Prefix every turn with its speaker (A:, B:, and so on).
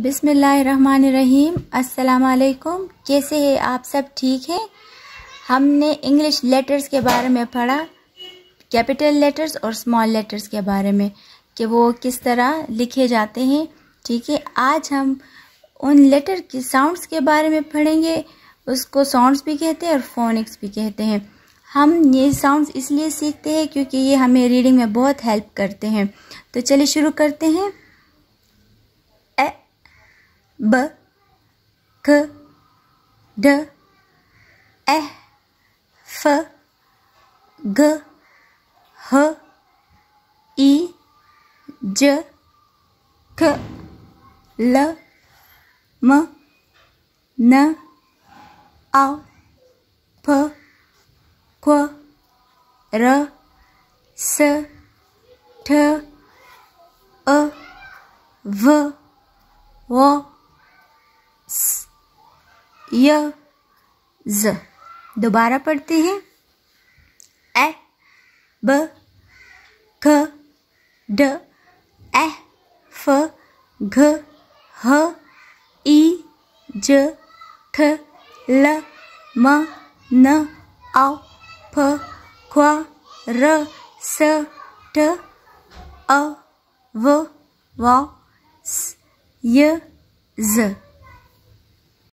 A: बिसमीम अस्सलाम कैसे हैं आप सब? ठीक हैं? हमने इंग्लिश लेटर्स के बारे में पढ़ा कैपिटल लेटर्स और स्मॉल लेटर्स के बारे में, कि वो किस तरह लिखे जाते हैं। ठीक है? आज हम उन लेटर की साउंड्स के बारे में पढ़ेंगे। उसको साउंड्स भी कहते हैं और फोनिक्स भी कहते हैं। हम ये साउंड्स इसलिए सीखते हैं क्योंकि ये हमें रीडिंग में बहुत हेल्प करते हैं। तो चलिए शुरू करते हैं। B k d e f g h i j k l m n o p q r s t e v w य, ज। दोबारा पढ़ते हैं। ए ब, ख, ड ए फ, घ, ह ई ज, ख, ल, म, न औ फ, ख, र, स, ट, अ, व व, स, य z